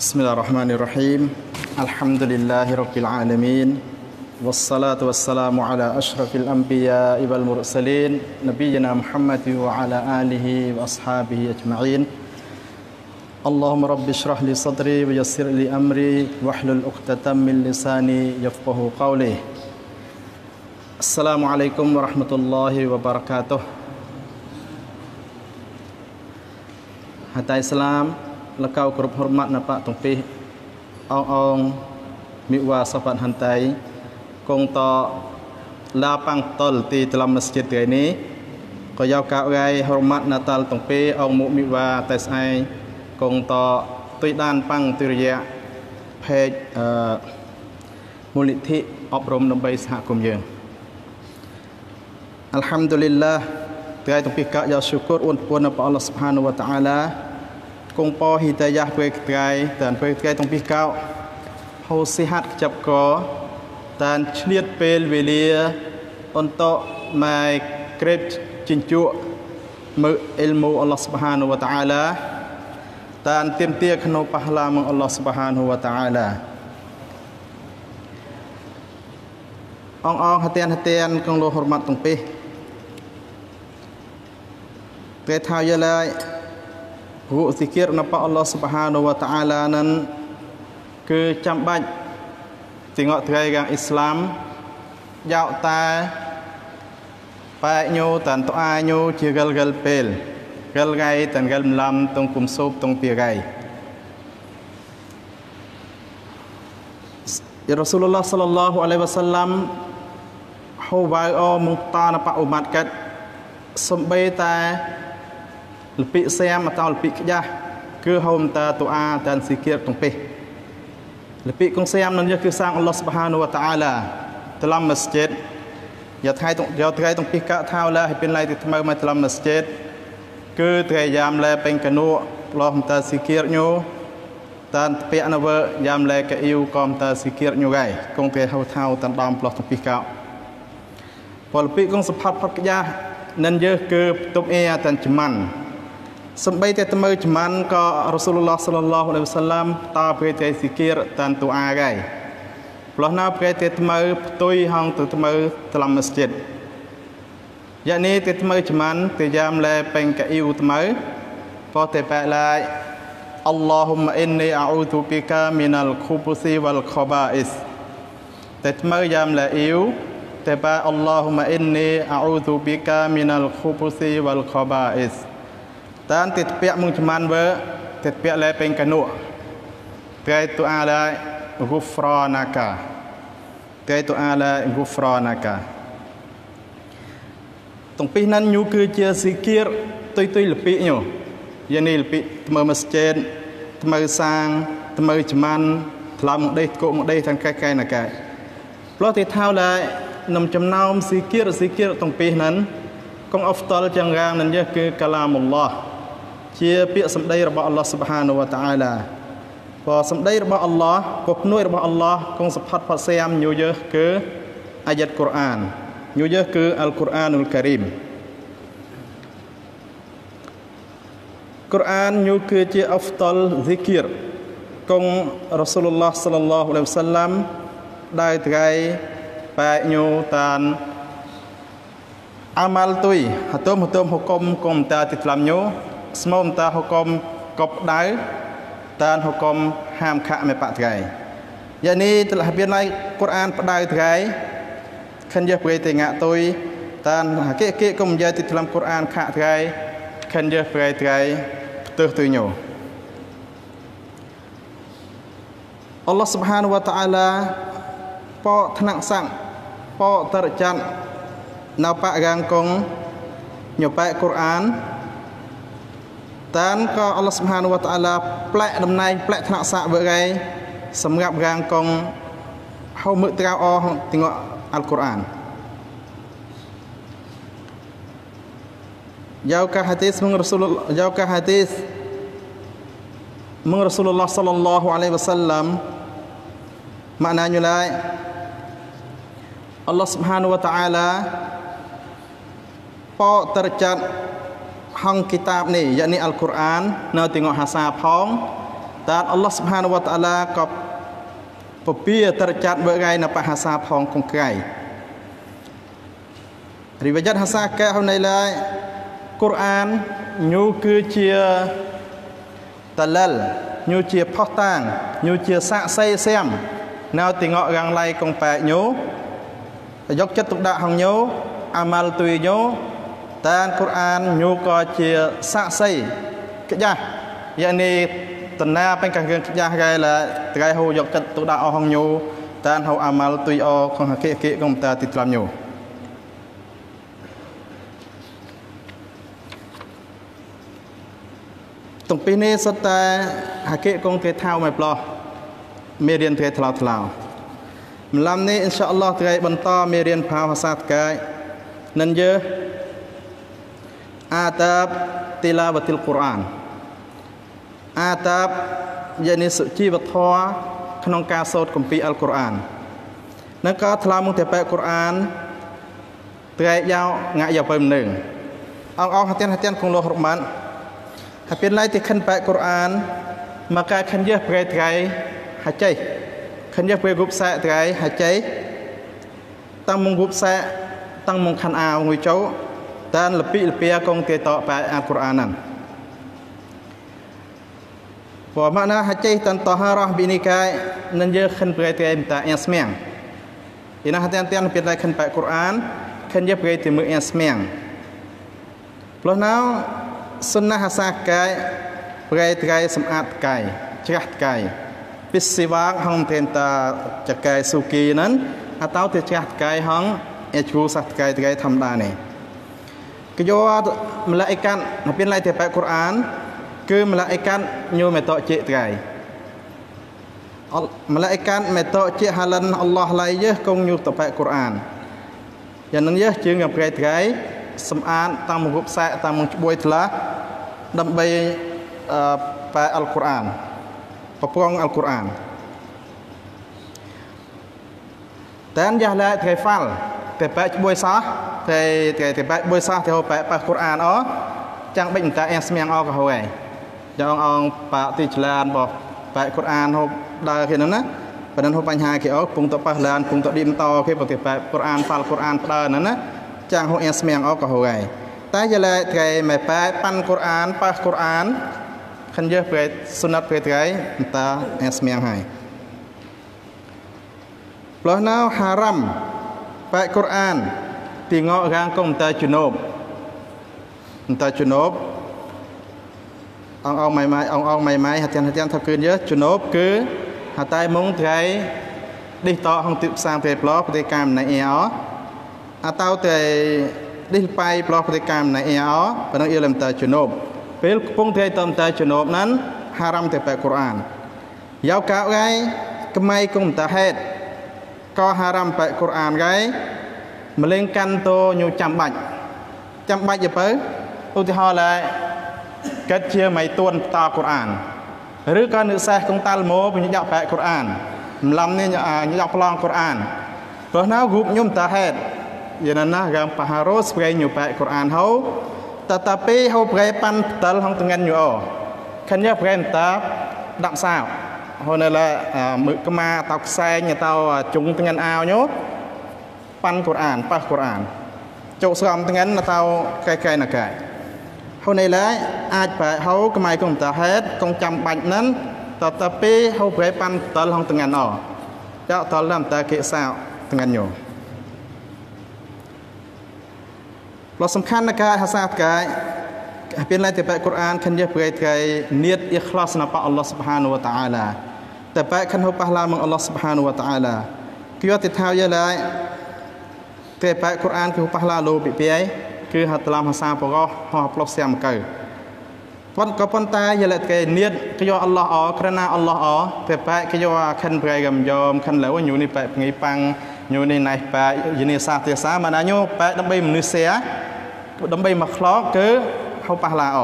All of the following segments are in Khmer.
بسم الله الرحمن الرحيم الحمد لله رب العالمين والصلاة والسلام على أشرف الأنبياء والمرسلين نبينا محمد وعلى آله وأصحابه أجمعين اللهم رب اشرح لي صدري ويسر لي أمري واحلل عقدة من لساني يفقه قولي السلام عليكم ورحمة الله وبركاته ហតៃស្លាម លកៅគ្រប់ហរម៉ាត់ណបតុងពីអងអងមិវ៉ាសបាត់ហន្តៃគងតឡាប៉ាំងតលទីតឡំមស្ជីតថ្ងៃនេះក៏យកកៅថ្ងៃហរម៉ាត់ណតាល់តុងពីអងមុមិវ៉ាតែស្អែគងតទុយដានប៉ាំងទិរយៈផេកអឺមូលនិធិអប់រំដើម្បីសហគមន៍យើងអល់ហាំឌុលីឡាថ្ងៃទាំងពីរកយកសុគរអួនពួនដល់ព្រះអល់ឡោះសុបហានវតាអាឡា គង់ពោហ៊ីតាយ៉ាពេលថ្ងៃតានពេលថ្ងៃទាំងពីរកោហូស៊ីហាត់ចាប់កតានឆ្លៀតពេលវេលាអន្តម៉ែក្រេបជញ្ជក់មើអ៊ីលមូអល់ឡោះសុបហានវតាអាឡាតានទៀមទាក្នុងប៉ះឡាមកអល់ឡោះសុបហានវតាអាឡាអងអងហទៀនហទៀនកងលោហរម៉ាត់ទាំងពីរពេលថាយឡាយ រូស៊ីគិរនៅប៉អល់ឡោះសុបហានវតាអាឡានឹងគឺចាំបាច់ទាំងអត់ថ្ងៃកាងអ៊ីស្លាមយកតែបែកញូតានតអាញូជាកលកលពេលកលថ្ងៃតានកលមឡំតុងគុំសូបតុងពីថ្ងៃយរ៉ាស៊ូលឡោះសល្លឡោះអាឡៃវ៉ាសាឡាំហូវ៉ៅអមុងតានបអ៊ុម៉ាត់កាត់សំបីតែ លពិសែមអតោលពិខ្យាស់គឺហូមតាទូអាតានស៊ីគៀរតុងពេះលពិកងសែមនឹងគឺសាងអល់ឡោះសុបហានវតាអាឡាតឡំមស្ជីតយ៉ាថ្ងៃតុយកថ្ងៃតុងពីកថាឡាឲ្យពេលឡៃទីថ្មើមកតឡំមស្ជីតគឺថ្ងៃយ៉ាមលែពេញកនួលោះតាស៊ីគៀរញូតានពាក់នៅវើយ៉ាមលែកអ៊ីវកំតាស៊ីគៀរញូហ្គៃកងថ្ងៃហៅថាតានដំផ្លោះតុងពីកោពលពិកងសផាត់ផាត់ខ្យាស់និនយើគឺទុំអេតានច្មាន សំបីតែថ្មើច្មានក៏រ៉ូស៊ូលឡោះសល្លឡោះអាឡៃវសាឡាំតពេលតែស៊ីគៀរតានទូអាហ្គៃផ្លោះណាពេលតែថ្មើផ្ទុយហងទៅថ្មើថ្លំមស្ជីតយ៉ានេះតែថ្មើច្មានតែយ៉ាមលែពេញកអ៊ីវថ្មើពោតែបែឡាយអល់ឡោហ៊ុមអ៊ីននីអអ៊ូទូប៊ីកាមីណាល់ខូបូស៊ីវ៉ាល់ខបាអ៊ីសតែថ្មើយ៉ាមលែអ៊ីវតែបែអល់ឡោហ៊ុមអ៊ីននីអអ៊ូទូប៊ីកាមីណាល់ខូបូស៊ីវ៉ាល់ខបាអ៊ីស តានតិតពាក់មុងច្មានវើតិតពាក់លែពេញកនុត្រៃទូអាឡាហ្គូហ្វ្រណាកាត្រៃទូអាឡាហ្គូហ្វ្រណាកាតុងពីហ្នឹងញូគឺជាស៊ីគៀរទុយទុយលពីញូយានេះលពីថ្មើមស្ជេនថ្មើសាងថ្មើច្មានថ្លើមដេកគោមកដេកទាំងកែកែណាកែផ្លោះទីថៅដែរនំចំណោមស៊ីគៀរស៊ីគៀរតុងពីហ្នឹងកងអហ្វតលចឹងរាងនឹងនេះគឺកាឡាមុលឡោះ ជាពាក្យសម្ដីរបស់អល់ឡោះសុបហានវតាអាឡាព្រោះសម្ដីរបស់អល់ឡោះពភ្នួយរបស់អល់ឡោះគង់សផាត់ផាសាមញូយើគឺអាយ៉ាត់កូរ៉ានញូយើគឺអល់កូរ៉ានុលការីមកូរ៉ានញូគឺជាអហ្វតលហ្ស៊ីគីរគង់រ៉ាស៊ូលឡោះសល្លឡោះអាឡៃវសាឡាំដែលថ្ងៃបែកញូតានអាម៉ាល់ទុយហតុមហតុមហុកុំគុំតាទីថ្លាំញូ ស្មុំតាហុកុំកប់ដៅតានហុកុំហាមខៈមេបតថ្ងៃយ៉ានេះទលះមានឡៃកូរ៉ានផ្ដៅថ្ងៃខិនយះប្រេតេងាទុយតានហកេកេគុំយ៉ាទីថ្លាំកូរ៉ានខៈថ្ងៃខិនយះប្រេថ្ងៃផ្ទឹះទុយញូអល់ឡោះសុបហានវតាអាឡាបកថ្នាក់សាំងបកតរច័ន្ទនៅបកាងកងញបែកកូរ៉ាន តានក៏អល់ឡោះសុបហានវតាអាឡាផ្លែកតំណែងផ្លែកថ្នាក់សាក់វើកឯងសម្រាប់កាងកងហៅមើត្រៅអទាំងអល់កូរ៉ានយកកាហាឌីសមងរ៉ាស៊ូលយកកាហាឌីសមងរ៉ាស៊ូលឡោះសល្លឡោះអាឡៃវ៉ាសាឡាំ maknanya lai Allah Subhanahu wa taala បកតរចាត់ ហងគីតាបនេះយ៉ានេះអល់កុរអាននៅទាំងហាសាផងតាអល់ឡោះសុបហានវតាឡាក៏ពពាតរចាត់បើថ្ងៃនៅបហាសាផងគងក្រៃរីវ៉ាយ៉ាត់ហាសាកែហនៃឡាកូរ៉ានញូគឺជាតលលញូជាផោះតាងញូជាសាក់សៃសៀមនៅទីងក់រាំងឡៃកងប៉ែញូយកចិត្តទុកដាក់ហងញូអាម៉ាល់ទុយញូ តានកូរ៉ានញូក៏ជាសាក់សៃក្ចាស់យ៉ាងនេះតណាពេញកាងឿងក្ចាស់កែឡាត្រៃហូយកចិត្តទុកដាក់អស់ហងញូតានហូអាម៉ាល់ទុយអខងហកេកេកងតាទីត្រាំញូតុងពីនេះសុទ្ធតែហកេកងគេថៅមិនប្លោះមេរៀនគេថ្លោថ្លោម្លំនេះអ៊ីនសាអល់ឡោះថ្ងៃបន្តមេរៀនភាសាតកាយនឹងយើ អាតាបទីឡាវតិលកូរ៉ានអាតាបយានិសុជីវធម៌ក្នុងការសូត្រគម្ពីរអល់កូរ៉ាននឹងក៏ថ្លាមកតែបែកកូរ៉ានថ្ងៃយ៉ាវងាក់យ៉ាបើមនឹងអងអងហទានហទានគងលោះរម៉ាន់ហើយពេលឡៃទីខិនបែកកូរ៉ានមកកាខិនយើប្រែថ្ងៃហាចៃខិនយើប្រែរូបសែថ្ងៃហាចៃតាំងមងរូបសែតាំងមងខាន់អាវងុយចោ តានលពីលពីកងទេតបែអាកូរ៉ានហ្នឹង Wa makna hajih dan taharah binikai nan je khen pai tai ta yang smiang. Ina hatian tian pi tai khen pai Quran khen je pai ti mu yang smiang. Plus now sunnah hasakai pai tai samat kai, cerah kai. ពិសិវាងហងទេនតាចកែសុគីនឹងអតោទៅចាស់កែហងអេជ្រូសាស់កែតកែធម្មតានេះ កយោមលាអិកានពីឡៃទេបែកូរ៉ានគឺមលាអិកានញូមេតជាត្រៃមលាអិកានមេតជាហាលិនអល់ឡោះឡៃយើគងញូតបែកូរ៉ានយ៉ាងនឹងយើជើងប្រៃត្រៃសំអានតាមមុខផ្សែតាមមុខច្បួយថ្លាដើម្បីបែអល់កូរ៉ានប្រពងអល់កូរ៉ានតែនយ៉ាឡាថ្ងៃហ្វាល់ តែបែច្បួយសោះតែតែបែច្បួយសោះទៅបែបែកូរ៉ានអចាំងបិចតាអែស្មៀងអក៏ហើយយ៉ាងអងបាក់ទីចលានបោះបែកូរ៉ានហូបដើរគេនោះណាប៉ណ្ណឹងហូបបញ្ហាគេអោពងតប៉ះឡានពងតឌីមតគេបើគេបែកូរ៉ានហ្វាល់កូរ៉ានផ្ដើណាណាចាំងហូអែស្មៀងអក៏ហើយតែយឡាថ្ងៃមិនបែប៉ាន់កូរ៉ានប៉ះកូរ៉ានខិនយើប្រែសុណតប្រែថ្ងៃតាអែស្មៀងហើយផ្លោះណៅហារ៉ាំ បែកកូរ៉ានទីងករាងកុំតាជូណូបតាជូណូបអងអងម៉ៃម៉ៃអងអងម៉ៃម៉ៃហតិនហតិនថាគឺយើជូណូបគឺហតៃមុងត្រៃឌីតហងទិផ្សាងពេលប្លោប្រតិកម្មណៃអោអតោតែឌីបៃប្លោប្រតិកម្មណៃអោប៉ុណ្ណឹងយល់លំតាជូណូបពេលកំពុងត្រៃតំតាជូណូបนั้นហារ៉ាំតែបែកូរ៉ានយោកៅໄງក្មៃគុំតាហេត ក៏ហារ៉ាំបែកូរ៉ានໄງម្លេងកាន់តោញូចាំបាច់ចាំបាច់ទៅឧទាហរណ៍ឡើយកិតជាមិនទួនតកូរ៉ានឬក៏និសេសកងតាល់ម៉ូបញ្ញក់បែកកូរ៉ានម្លំនេះញក់ប្លងកូរ៉ានព្រោះណារូបញុំតាហេតយានណាកាមបហារោស្វែងញូបែកកូរ៉ានហៅតតាពីហៅប្រែប៉ាន់ផ្ទលហងតងញញូអូខញប្រែតាដាក់សាវ ហូនឡាមឹកក្មាតោខ្សែងតោជុងតងញអាវញូប៉ាន់កូរ៉ានប៉ះកូរ៉ានចុកស្រំតងញតោកែកែណកែហូនឡាអាចប្រែហៅក្មាយកុំតាហេតកងចាំបាច់នឹងតតាពីហៅប្រែប៉ាន់ផ្ទលហងតងញអោចោតលតាមតាគេសាវតងញញូផ្លោះសំខាន់នៃការហាសាកាយពេលឡៃតែបែកកូរ៉ានខិនយះ ប្រៃថ្ងៃនៀតអ៊ីខ្លាសណាប៉អល់ឡោះសុបហានវតាអាឡាតែបែកខិនហូប៉ះឡាមងអល់ឡោះសុបហានវតាអាឡាគីវតិថាយឡៃតែបែកកូរ៉ានគឺប៉ះឡាលោពីពីគឺហតឡាមហាសាបរោះហោះផ្លោះសាមកៅប៉ុន្តែក៏ប៉ុន្តែយឡៃគេនៀតគឺយកអល់ឡោះអក្រណាអល់ឡោះអតែបែកគឺយកខិនប្រៃកំយ៉មខិនឡៅញូនេះបែកងីប៉ាំងញូនេះណៃបែកយនីសាទេសាមកណាញូបែកដើម្បីមនុស្សសេដើម្បីមកខ្លោកគឺ ហៅប៉ះឡាអ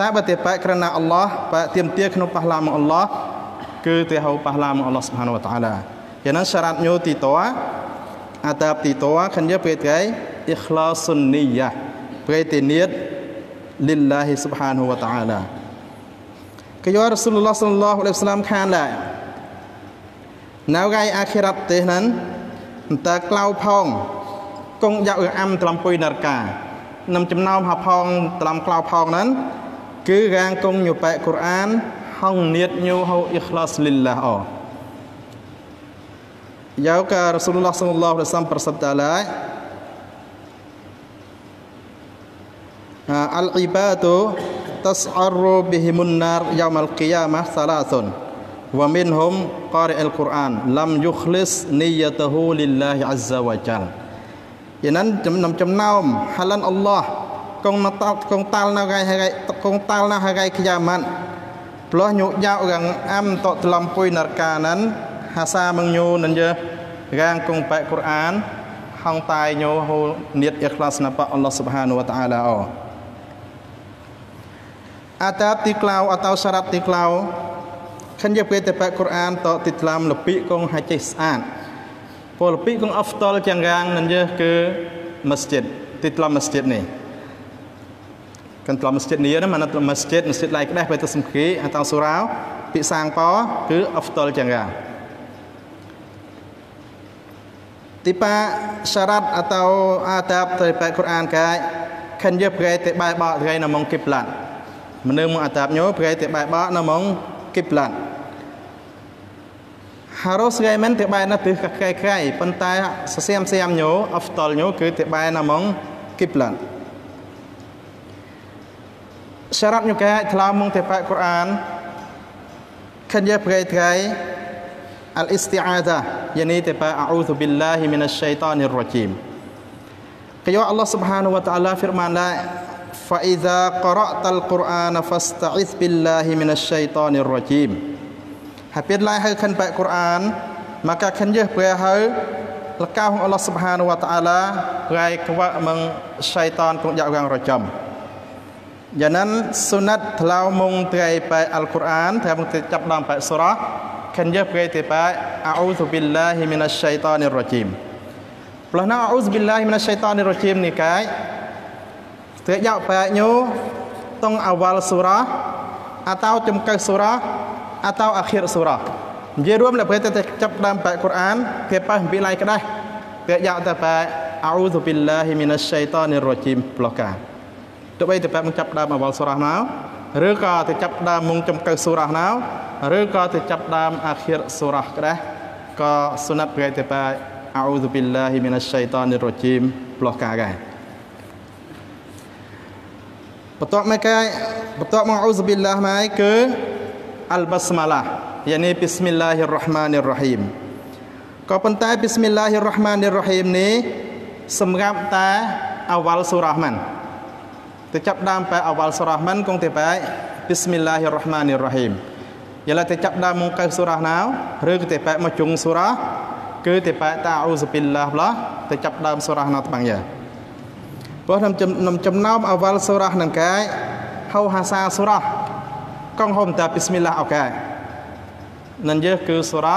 តែបើតែបែកក្រណាអល់ឡោះបែកទៀមទាក្នុងប៉ះឡាមកអល់ឡោះគឺទៅហៅប៉ះឡាមកអល់ឡោះសុបហានវតាអាឡាយ៉ាងนั้นសារ៉ាត់ញូទីតោអាតាបទីតោខញ្ញពេលថ្ងៃអ៊ីខ្លាសុននីយ៉ាពេលទីនៀតលិលឡាហ៊ីសុបហានវតាអាឡា Kaya Rasulullah sallallahu alaihi wasallam ខានដែរនៅថ្ងៃអាខិរ៉ាត់ទេហ្នឹងតើក្លៅផងគង់យកអាំត្រំពុយនរកា នឹងចំណោមហផងត្រំក្លៅផងហ្នឹងគឺរាងគង់ញបែកុរអានហងនៀតញូហៅអ៊ីខ្លាសលិលឡាអូយកការ Rasulullah sallallahu alaihi wasallam ប្រសិទ្ធតាឡា al-ibadu tas'arru bihimun nar yaumal qiyamah salasun wa minhum qari'ul Quran lam yukhlis niyyatahu lillahi azza wa jal យ៉ា យ៉ាងนั้นចំណំចំណោមហាឡានអល់ឡោះកងណតោកងតាល់នៅកៃហើយកងតាល់នៅហើយកៃខ្យាម៉ាត់ព្រោះញោយោរាងអំតតឡំពុយនរកានានហាសាមងញូនិនយើរាងកងប៉កុរអានហងតាយញូហូនៀតអ៊ីខ្លាសណាបអល់ឡោះស៊ុបហានវតាអាឡាអូអាតាទីក្លោអតោសារ៉ាត់ទីក្លោខិនយកពេលតែប៉កុរអានតតិថ្លាមលពីកងហាចេះស្អាត ពលពីកងអហ្វតលយ៉ាងយ៉ាងនឹងយើគឺមស្ជីតទីថ្លាមមស្ជីតនេះកានថ្លាមមស្ជីតនេះណាមិនថ្លាមមស្ជីតមស្ជីតឡៃក្ដេះពេលទៅសំគីអតោសូរ៉ាវពិសាងប៉គឺអហ្វតលយ៉ាងយ៉ាងទីប៉ាសារ៉ាត់ atau adab ទៅបែកកូរ៉ានកាយខានយកពេលទៅបែកបកថ្ងៃនៅម៉ងគីប្លាត់ meneng mu atap nyo prai te bai ba na mong kiblat Harus sgay men te bae na te ka kai kai pon tae sa siam nyo of nyo ke te bae na mong kiplan. Sharap nyo kai telah mong te pae kuran kan ye pae kai al isti aza ye ni te pae au to bil lahi mina shaitan ir rakim. Kayo Allah subhanahu wa taala firman lai fa iza korot tal kuran na fasta is bil shaitan ir rakim. Hai pian lai hai khan pai Quran, maka khan je pai hai leka hong Allah Subhanahu wa taala rai kwa meng syaitan kong jak orang rojam. Janan sunat thlau mong trai pai Al Quran, thai mong te cap nam pai surah, khan je pai te pai a'udzu billahi minasy syaitanir rajim. Pelah nak a'udzu billahi minasy syaitanir rajim ni kai. Te jak pai nyu awal surah atau cemkai surah Atau akhir surah និយាយរួមដល់ពេលទៅចាប់ដើមបែកកូរ៉ានគេប៉ះពីឡៃក្ដេះគេយកទៅបែអ៊ូស៊ុប៊ីឡាហ៊ីមីណាសៃតានីររជីមប្លោះកាទៅបីទៅបែមកចាប់ដើមអវលសូរ៉ាណៅឬក៏ទៅចាប់ដើមមុងចំកើសូរ៉ាណៅឬក៏ទៅចាប់ដើមអាខិរសូរ៉ាក្ដេះក៏សុណាត់គេទៅបែអ៊ូស៊ុប៊ីឡាហ៊ីមីណាសៃតានីររជីមប្លោះកាដែរបន្ទាប់មកកាយបន្ទាប់មកអ៊ូសប៊ីឡាហ្មកគឺ អលបាស្មាឡាយ៉ានីប៊ីស្មិលឡាហ៊ីរ៉ាហ្មានីររ៉ហ៊ីមក៏ប៉ុន្តែប៊ីស្មិលឡាហ៊ីរ៉ាហ្មានីររ៉ហ៊ីមនេះសម្រាប់តែអវលសូរ៉ាហ្មានទៅចាប់ដើមបែអវលសូរ៉ាហ្មានគង់ទៅបែប៊ីស្មិលឡាហ៊ីរ៉ាហ្មានីររ៉ហ៊ីមយ៉ាឡាទៅចាប់ដើមមកកៅសូរ៉ាណៅឬក៏ទៅបែមកជុងសូរ៉ាគឺទៅបែតាអ៊ូសប៊ីឡាហ្វឡាទៅចាប់ដើមសូរ៉ាណៅត្បាំងយ៉ាព្រោះក្នុងចំណោមអវលសូរ៉ានឹងកាយហៅហាសាសូរ៉ា កងហូមតាបិស្មិលឡាអូខេនឹងយើគឺសូរ៉ា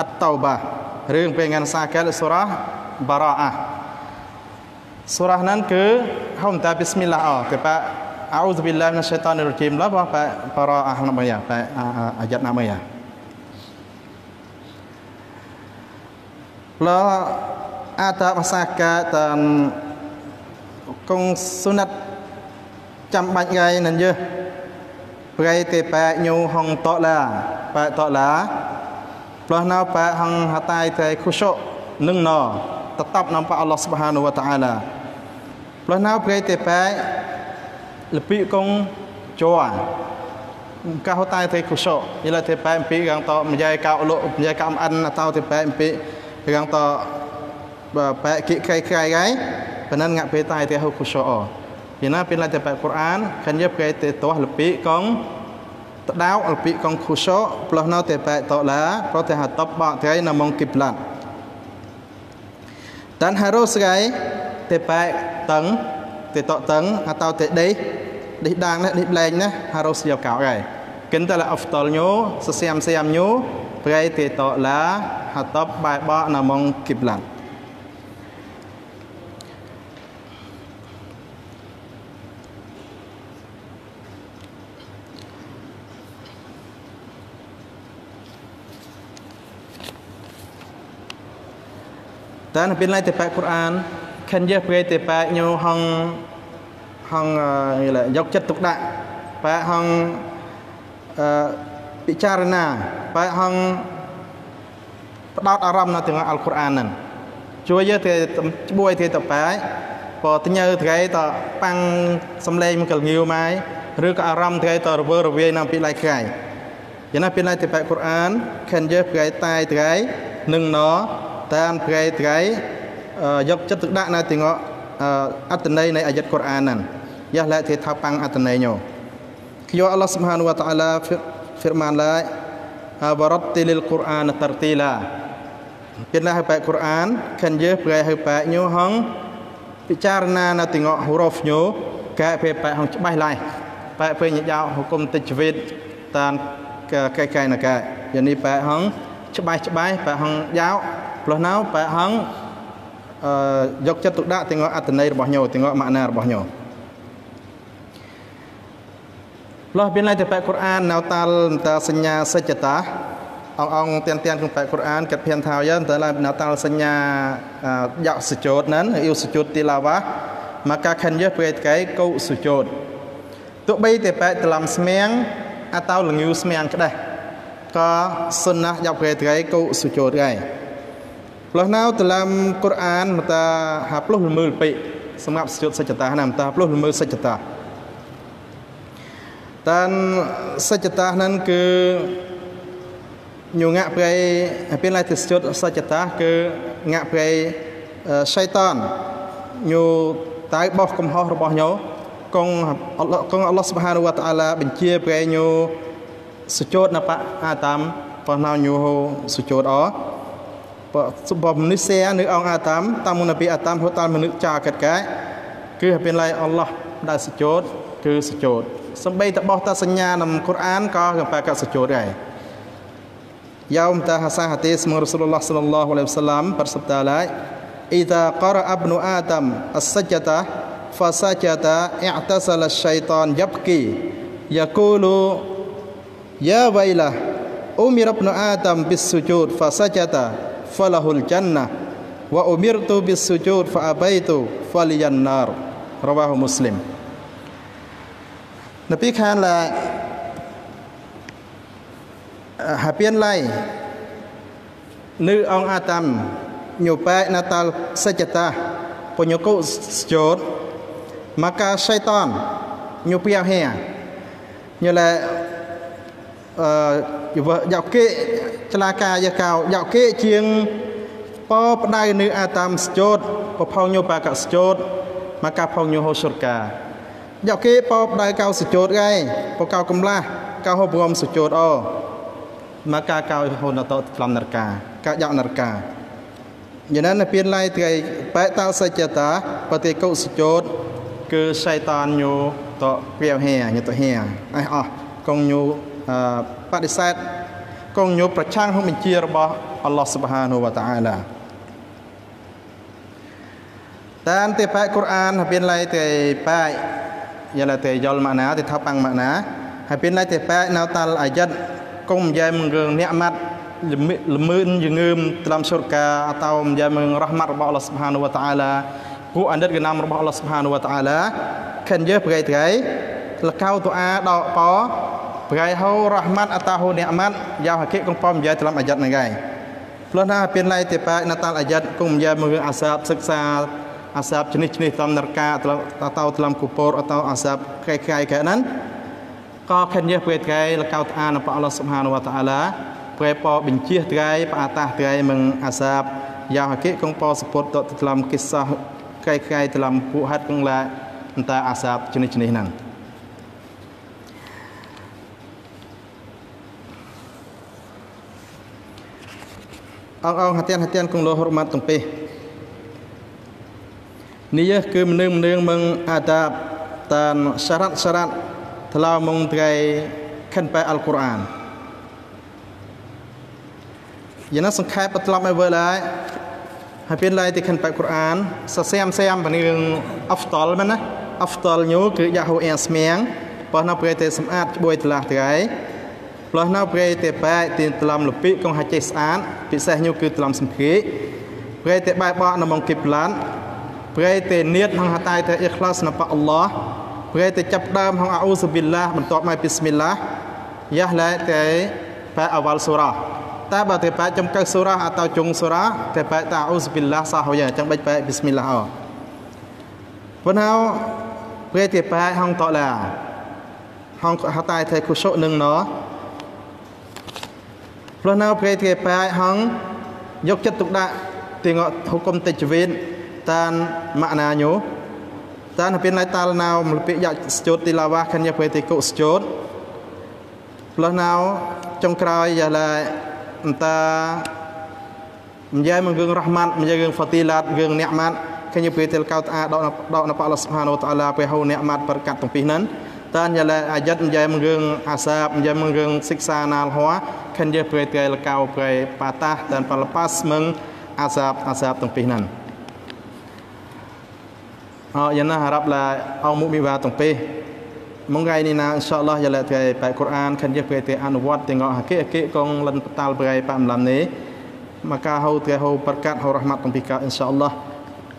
អតតោបារឿងពេលងានសាកែលសូរ៉ាបារ៉ាអាសូរ៉ាហ្នឹងគឺហូមតាបិស្មិលឡាអូគេប៉ាអោសប៊ីឡាណាសេតានរជីមឡាបប៉ាបារ៉ាអាហ្នឹងបាយប៉ាអាយ៉ាត់ណាមយ៉ាឡាអាតាភាសាកាតានកងសុណាត់ចាំបាច់ថ្ងៃនឹងយើ ប្រៃទេប៉ែញូហងតឡាប៉ែតឡាផ្លោះណៅប៉ែហងហតាយតែខុសនឹងណតតប់នាំប៉អល់ឡោះសុបហានវតាអាឡាផ្លោះណៅប្រៃទេប៉ែលពីកងជ័រកៅតាយទេខុសយល់ទេប៉ែអំពីកាងតម្យាយកៅលក់តម្យាយកំអានតោទេប៉ែអំពីកាងតប៉ែគិក្រៃក្រៃហើយ penan ngak pe tai te hu khusyo Pina pin lai te pa Quran kan ye pe te to lepi kong តដៅអលពីកងខុសោផ្លោះនៅតែបែតឡាប្រទេហតបប ត្រៃណមងគីប្លាត់តានហារ៉ូស្កៃតែបែតឹងតែតតឹងអតោតែដេដេដាងនេះដេប្លែងណាហារ៉ូស្យកកោហើយកិនតែលអហ្វតលញូសសៀមសៀមញូប្រៃតែតឡាហតបបែបណមងគីប្លា ត់តែនៅពេលឡៃទៅប៉ែកកូរ៉ានខានយើពេលទៅប៉ែកញោហងហងយកចិត្តទុកដាក់ប៉ែហងអឺពិចារណាប៉ែហងផ្ដោតអារម្មណ៍នៅទាំងអល់កុរអានហ្នឹងជួយយើទៅច្បួយទៅទៅប៉ែបើទញើថ្ងៃតប៉ាំងសំឡេងមកលងាវម៉ៃឬក៏អារម្មណ៍ថ្ងៃតរវើរវាយនៅពីឡៃក្រៃយ៉ាងណាពីឡៃទៅប៉ែកុរអានខានយើថ្ងៃតែថ្ងៃនឹងណ តាមថ្ងៃថ្ងៃយកចិត្តទុកដាក់នៅទាំងអត្តន័យនៃអាយ័តកុរអានហ្នឹងយ៉ាឡាទេថាប៉ាំងអត្តន័យញោគឺអល់ឡោះស៊ុបហានវតាអាឡា firman la warattilil qur'ana tartila ពីណាហៅបែកកូរ៉ានខានយើប្រែហៅបែកញោហងពិចារណានៅទាំងហូរ៉ូហ្វញោកែពេលបែកហងច្បាស់ឡៃបែកពេលញយោហុគុំតិចវិតតានកែកែណកែយ៉ាងនេះបែកហងច្បាស់ច្បាស់បែកហងយោផ្លោះណៅបែកហងអឺយកចិត្តទុកដាក់ទាំងអត្តន័យរបស់ញោទាំងម៉ាក់ណារបស់ញោលោះមានឡៃទៅបែកកូរ៉ាននៅតាល់តាសញ្ញាសេចតាអងអងទៀនទៀនក្នុងបែកកូរ៉ានកាត់ភៀនថាយើងទៅឡើយនៅតាល់សញ្ញាយកសជោតហ្នឹងយូសជោតទីឡាវ៉ាមកកាខានយើពេលកែកោសជោតទោះបីតែបែកតឡំស្មៀងអតោលងយូស្មៀងក្ដេះក៏សុនណាយកពេលកែកោសជោតដែរ ផ្លោះណៅតឡំកូរ៉ានមកតាហាផ្លោះល្មើលពេកសម្រាប់សជោតសច្ចតាណាមតាផ្លោះល្មើលសច្ចតាតានសច្ចតាហ្នឹងគឺញងាក់ប្រៃពេលឡាយទៅស្ជុតសច្ចតាគឺងាក់ប្រៃសៃតានញូតៅបោះកំហុសរបស់ញោកងកងអល់ឡោះសុបហានវតាអាឡាបញ្ជាប្រៃញូសច្ចុតណបអាតាមបោះណៅញូសច្ចុតអ បើសុបមនុស្សនៅអង្គអាតាមតាមមុនពីអាតាមហូតាល់មនុស្សចាកាត់កែគឺពេលឡាយអល់ឡោះដែលសច្ចុតគឺសច្ចុតសំបីតបោះតាសញ្ញាក្នុងកូរ៉ានក៏កំប៉ាកសជូតដែរយោមតាហាសាហាទីស្មរសុលឡោះសល្លឡោះអាឡៃវសឡាមប្រសិបតាឡាយ إذا قرأ ابن آدم السجدة فسجد اعتزل الشيطان يبكي يقول يا ويله أمر ابن آدم بالسجود فسجد falahul jannah. Wa umirtu bis sujud fa abaitu faliyan nar. Rawahu muslim. Nabi khan la eh, pian lai nu ong atam nyu pae natal sajata ponyoku sujud maka syaitan nyu pia he nyu la ញកុស្ជោតមកកាសៃតានញូពីអហេញូឡែអឺយកគេឆ្លាកាយកោយកគេជាងប៉ផ្ដៅនៅអាតាមស្ជោតបផោញូបាកស្ជោតមកកាផោញូហូសុរកាយកគេបបដៅកៅសជោតគេបកៅកំឡាស់កៅហូបរំសជោតអមកកាកៅហូនតក្លំនរកាកយកនរកាយ៉ាងណាពៀនឡៃថ្ងៃបែតោសច្ចតាបតិកុសជោតគឺសៃតានញូតព្រាវហេញតហេអះអស់កងញូ បដិសេធកងញូប្រឆាំងហុំបញ្ជារបស់អល់ឡោះសុបហានវតាអាឡាតានទេបែកូរ៉ានពៀនឡៃទេបែក giờ là thể dol makna thì thap ang makna hai pin lai te pa nau tal ayat kong menjai menggeng nikmat lemun jengum dalam surga atau menjai meng rahmat Allah Subhanahu wa taala ku andet ke nam Allah Subhanahu wa taala khen je pregai pregai lekau doa dok po pregai ho rahmat atau nikmat yang hakik kong po menjai dalam ayat này gai ព្រោះណាពៀនឡៃទេប៉ាណាតាល់អាយ៉ាត់គង់យាមើលអាសាបសិក្សាអាសាបជនិះជនិះតាមនរកាតតោថ្លំគូពរអតោអាសាបកែកែកែហ្នឹងក៏ខិនយះព្រេតកែលកោតអានបអល់ឡោះសុបហានវតាអាឡាព្រេបបញ្ជាត្រៃបអាតាត្រៃមឹងអាសាបយ៉ាហកេកងបសពុតតថ្លំគិសោះកែកែថ្លំពុហាត់កងឡាអន្តអាសាបជនិះជនិះហ្នឹ អងអងហទានហទានគងលោហរម៉ាត់តំពេនេះគឺមនឹងមនឹងមឹងអាតាបតានសារ៉ាត់សារ៉ាត់ថ្លោមងត្រៃខិនបែអល់កុរអានយ៉ាងណាសង្ខេបបត្រឡប់ឲ្យវើឡាយហើយពេលឡាយទីខិនបែកុរអានសសែមសែមបនឹងអហ្វតលមែនណាអហ្វតលញូគឺយ៉ាហូអែស្មៀងប៉ោះនៅព្រៃទេសម្អាតច្បួយថ្លាស់ត្រៃ ផ្លោះនៅព្រៃទេបែទីថ្លំលពីកងហាចេស្អាតពិសេសញូគឺថ្លំសំភេព្រព្រៃតែបែបបនមកគិបឡានព្រៃតែនៀតហងហតៃតែអ៊ីខ្លាសណបអល់ឡោះព្រៃតែចាប់ដើមហងអ៊ូស៊ុប៊ីឡាបន្ទាប់មកប៊ីស្មិលឡាយ៉ាឡែតែបែអវលសូរ៉ាតែបើតែបែចំកៅសូរ៉ាអត់ចុងសូរ៉ាតែបែតាអ៊ូស៊ុប៊ីឡាសាហូយ៉ាចឹងបែបែប៊ីស្មិលឡាអប៉ុន្តែព្រៃតែបែហងតឡាហងហតៃតែគុសុនឹងណោ ព្រោះនៅព្រៃតែបែហងយកចិត្តទុកដាក់ tengok hukum tajwid dan maknanya dan habis naik tal nau melepik yak sejut tilawah kan ya boleh tikuk sejut plus nau ចុងក្រោយយ៉ាឡាអន្តាមិនយ៉ាមករឿងរ៉ហ្មាត់មិនយ៉ារឿងហ្វាទីឡាតរឿងអ្នកម៉ាត់ឃើញពេលទៅកោតអាដកដកនៅប៉អល់ឡោះស៊ុបហានវតាឡាពេលហៅអ្នកម៉ាត់ប្រកាត់ទាំងពីរហ្នឹង តានយ៉ាឡាអាយ៉ាត់មិនយ៉ាមករឿងអាសាបមិនយ៉ាមករឿងសិក្សាណាលហួឃើញយ៉ាពេលទៅលកៅពេលប៉ាតា dan pelepas meng azab-azab ទាំងពីរហ្នឹងអរយ៉ាងណា harap là ông mukmin vào ទាំងពីរមកថ្ងៃនេះណាអ៊ីនសាអល់ឡោះយ៉ាឡាថ្ងៃបែកូរ៉ានខានយះពេលទេអនុវត្តទាំងអកេអកេកងលិនបតាល់ពេលប៉ាំឡាំនេះមកកាហៅថ្ងៃហៅប្រកាសហៅរ៉ហ្មាត់ទាំងពីរកាអ៊ីនសាអល់ឡោះ